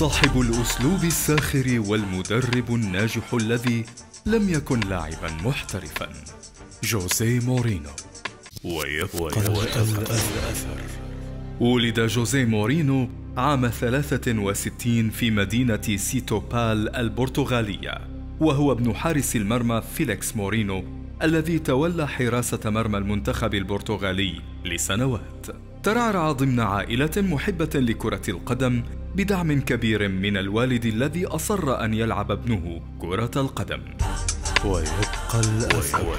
صاحب الأسلوب الساخر والمدرب الناجح الذي لم يكن لاعبا محترفا جوزيه مورينو. ويبقى الأثر. ولد جوزيه مورينو عام 63 في مدينة سيتوبال البرتغالية وهو ابن حارس المرمى فيليكس مورينو الذي تولى حراسة مرمى المنتخب البرتغالي لسنوات. ترعرع ضمن عائلة محبة لكرة القدم بدعم كبير من الوالد الذي أصر أن يلعب ابنه كرة القدم. ويبقى الأثر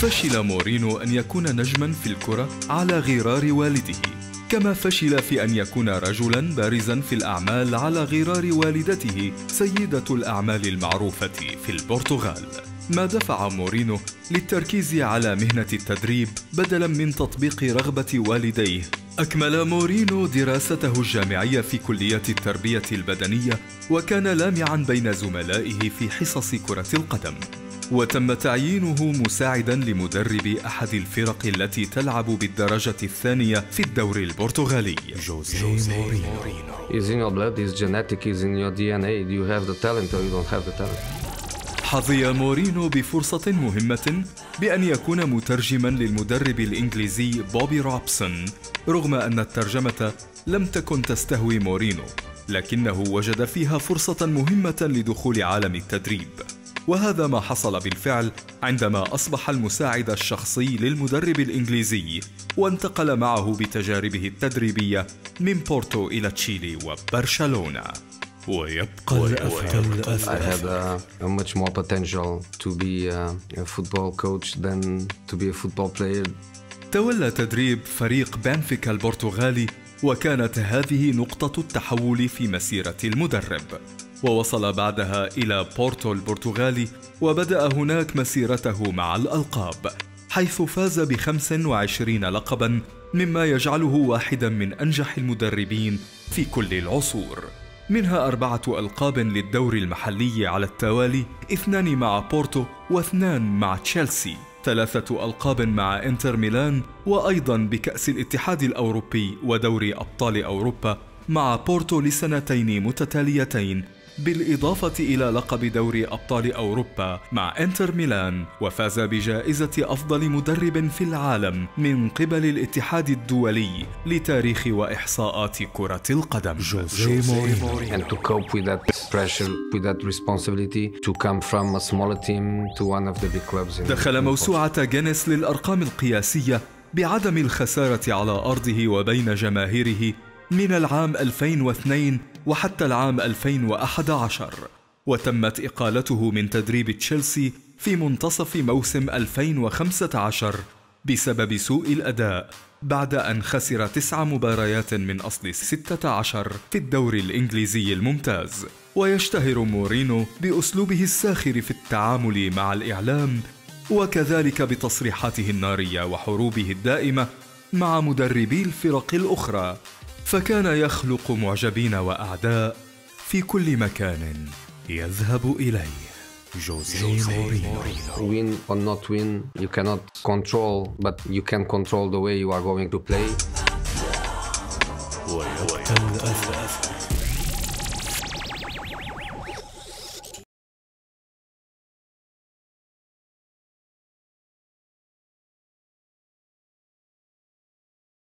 فشل مورينو أن يكون نجما في الكرة على غرار والده كما فشل في أن يكون رجلا بارزا في الأعمال على غرار والدته سيدة الأعمال المعروفة في البرتغال. ما دفع مورينو للتركيز على مهنة التدريب بدلا من تطبيق رغبة والديه أكمل مورينو دراسته الجامعية في كلية التربية البدنية وكان لامعا بين زملائه في حصص كرة القدم وتم تعيينه مساعدا لمدرب أحد الفرق التي تلعب بالدرجة الثانية في الدوري البرتغالي جوزيه مورينو Is in your blood, is genetic, is in your DNA. Do you have the talent or you don't have the talent? حظي مورينو بفرصة مهمة بأن يكون مترجما للمدرب الإنجليزي بوبي روبسون رغم أن الترجمة لم تكن تستهوي مورينو لكنه وجد فيها فرصة مهمة لدخول عالم التدريب. وهذا ما حصل بالفعل عندما أصبح المساعد الشخصي للمدرب الإنجليزي وانتقل معه بتجاربه التدريبية من بورتو إلى تشيلي وبرشلونة. ويبقى الأثر I had a, a much more potential to be a, a football coach than to be a football player. تولى تدريب فريق بنفيكا البرتغالي وكانت هذه نقطة التحول في مسيرة المدرب. ووصل بعدها إلى بورتو البرتغالي وبدأ هناك مسيرته مع الألقاب حيث فاز ب 25 لقبا مما يجعله واحدا من أنجح المدربين في كل العصور. منها أربعة ألقاب للدوري المحلي على التوالي اثنان مع بورتو واثنان مع تشيلسي. ثلاثة ألقاب مع إنتر ميلان وأيضا بكأس الاتحاد الأوروبي ودوري أبطال أوروبا مع بورتو لسنتين متتاليتين. بالإضافة إلى لقب دوري أبطال أوروبا مع إنتر ميلان وفاز بجائزة أفضل مدرب في العالم من قبل الاتحاد الدولي لتاريخ وإحصاءات كرة القدم. جوزيه مورينو And to cope with that pressure, with that responsibility, to come from a smaller team to one of the big clubs. In دخل موسوعة جينيس للأرقام القياسية بعدم الخسارة على أرضه وبين جماهيره من العام 2002 وحتى العام 2011 وتمت إقالته من تدريب تشيلسي في منتصف موسم 2015 بسبب سوء الأداء بعد أن خسر تسع مباريات من أصل 16 في الدوري الإنجليزي الممتاز. ويشتهر مورينو بأسلوبه الساخر في التعامل مع الإعلام وكذلك بتصريحاته النارية وحروبه الدائمة مع مدربي الفرق الأخرى. فكان يخلق معجبين وأعداء في كل مكان يذهب إليه جوزيه مورينو Win or not win, you cannot control, but you can control the way you are going to play.